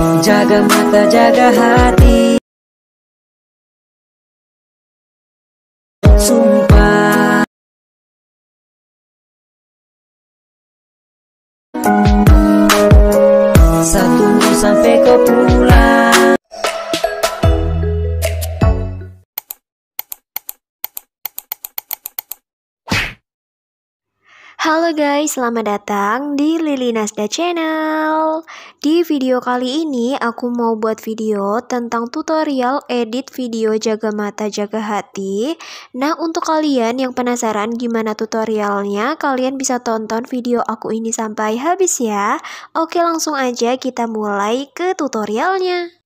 Jaga mata, jaga hati. Sumpah. Satu sampai kau pulang Halo guys, selamat datang di Lili Nasda Channel. Di video kali ini aku mau buat video tentang tutorial edit video jaga mata jaga hati. Nah, untuk kalian yang penasaran gimana tutorialnya, kalian bisa tonton video aku ini sampai habis ya. Oke, langsung aja kita mulai ke tutorialnya.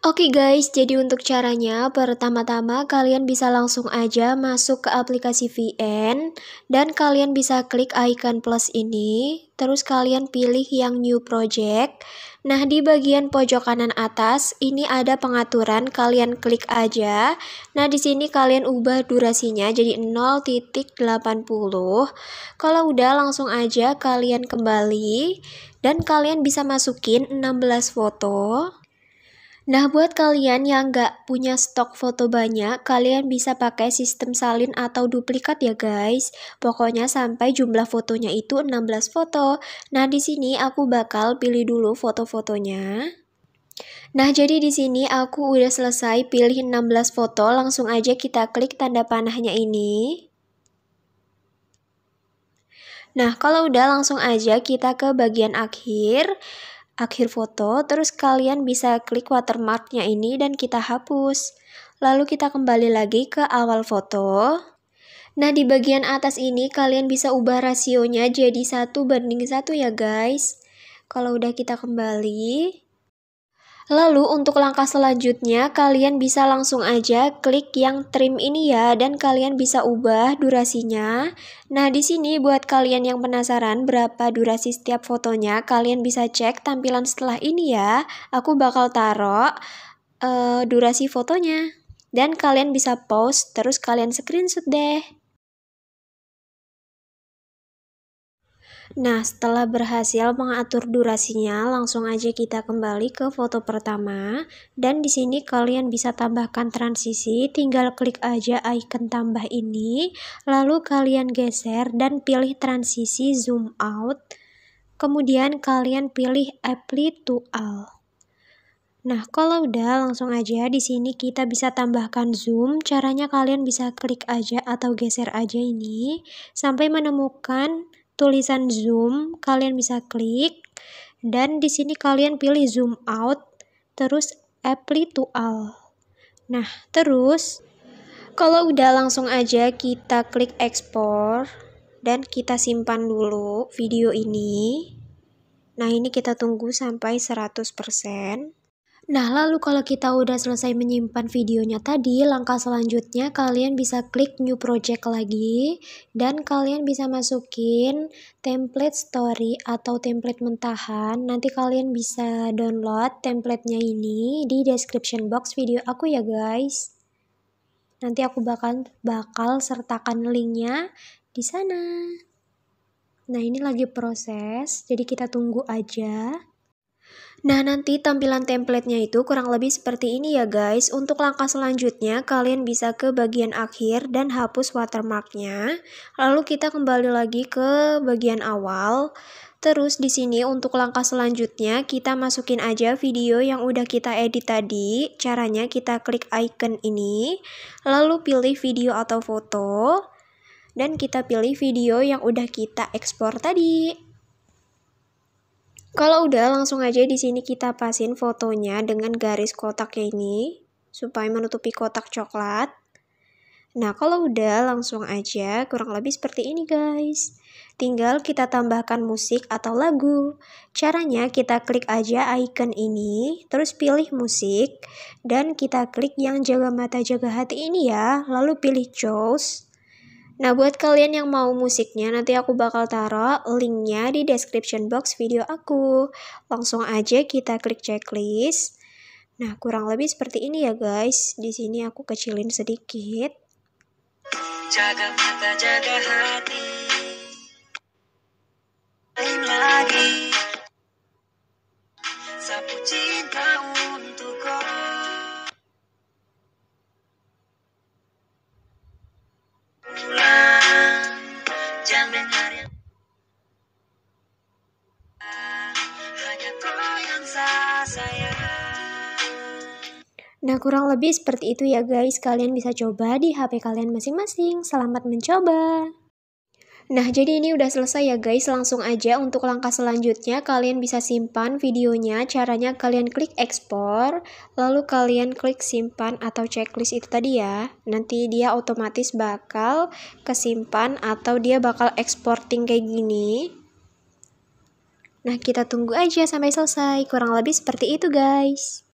Oke guys, jadi untuk caranya pertama-tama kalian bisa langsung aja masuk ke aplikasi VN dan kalian bisa klik icon plus ini, terus kalian pilih yang new project. Nah, di bagian pojok kanan atas ini ada pengaturan, kalian klik aja. Nah, di sini kalian ubah durasinya jadi 0.80. Kalau udah langsung aja kalian kembali dan kalian bisa masukin 16 foto. Nah, buat kalian yang nggak punya stok foto banyak, kalian bisa pakai sistem salin atau duplikat ya guys. Pokoknya sampai jumlah fotonya itu 16 foto. Nah, di sini aku bakal pilih dulu foto-fotonya. Nah, jadi di sini aku udah selesai pilih 16 foto, langsung aja kita klik tanda panahnya ini. Nah, kalau udah langsung aja kita ke bagian akhir akhir foto, terus kalian bisa klik watermarknya ini dan kita hapus. Lalu kita kembali lagi ke awal foto. Nah, di bagian atas ini kalian bisa ubah rasionya jadi satu banding satu ya guys. Kalau udah kita kembali, Lalu untuk langkah selanjutnya kalian bisa langsung aja klik yang trim ini ya dan kalian bisa ubah durasinya. Nah, di sini buat kalian yang penasaran berapa durasi setiap fotonya, kalian bisa cek tampilan setelah ini ya. Aku bakal taruh uh, durasi fotonya. Dan kalian bisa pause terus kalian screenshot deh. Nah, setelah berhasil mengatur durasinya, langsung aja kita kembali ke foto pertama. Dan di sini kalian bisa tambahkan transisi, tinggal klik aja icon tambah ini, lalu kalian geser dan pilih transisi zoom out. Kemudian kalian pilih apply to all. Nah, kalau udah langsung aja di sini kita bisa tambahkan zoom. Caranya kalian bisa klik aja atau geser aja ini sampai menemukan tulisan zoom, kalian bisa klik dan di sini kalian pilih zoom out terus apply to all. Nah, terus kalau udah langsung aja kita klik export dan kita simpan dulu video ini. Nah, ini kita tunggu sampai 100%. Nah, lalu kalau kita udah selesai menyimpan videonya tadi, langkah selanjutnya kalian bisa klik new project lagi dan kalian bisa masukin template story atau template mentahan. Nanti kalian bisa download templatenya ini di description box video aku ya guys. Nanti aku bakal bakal sertakan linknya di sana. Nah, ini lagi proses, jadi kita tunggu aja. Nah, nanti tampilan templatenya itu kurang lebih seperti ini ya guys. Untuk langkah selanjutnya, kalian bisa ke bagian akhir dan hapus watermarknya. Lalu kita kembali lagi ke bagian awal. Terus di sini untuk langkah selanjutnya, kita masukin aja video yang udah kita edit tadi. Caranya kita klik icon ini, lalu pilih video atau foto, dan kita pilih video yang udah kita ekspor tadi. Kalau udah langsung aja di sini kita pasin fotonya dengan garis kotaknya ini supaya menutupi kotak coklat. Nah, kalau udah langsung aja kurang lebih seperti ini guys. Tinggal kita tambahkan musik atau lagu. Caranya kita klik aja icon ini, terus pilih musik, dan kita klik yang jaga mata jaga hati ini ya, lalu pilih choose. Nah, buat kalian yang mau musiknya, nanti aku bakal taruh linknya di description box video aku. Langsung aja kita klik checklist. Nah, kurang lebih seperti ini ya guys. Di sini aku kecilin sedikit. Jaga mata, jaga hati. Nah, kurang lebih seperti itu ya guys. Kalian bisa coba di HP kalian masing-masing. Selamat mencoba! Nah, jadi ini udah selesai ya guys. Langsung aja untuk langkah selanjutnya kalian bisa simpan videonya. Caranya kalian klik ekspor, lalu kalian klik simpan atau checklist itu tadi ya. Nanti dia otomatis bakal kesimpan atau dia bakal exporting kayak gini. Nah, kita tunggu aja sampai selesai. Kurang lebih seperti itu guys.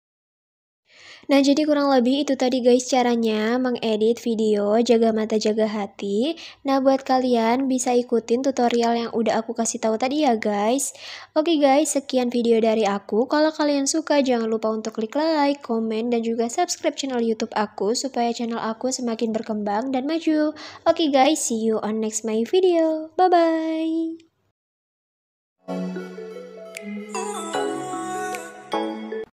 Nah, jadi kurang lebih itu tadi guys caranya mengedit video jaga mata jaga hati. Nah, buat kalian bisa ikutin tutorial yang udah aku kasih tahu tadi ya guys. Oke guys, sekian video dari aku. Kalau kalian suka jangan lupa untuk klik like, komen dan juga subscribe channel YouTube aku supaya channel aku semakin berkembang dan maju. Oke guys, see you on next my video. Bye bye.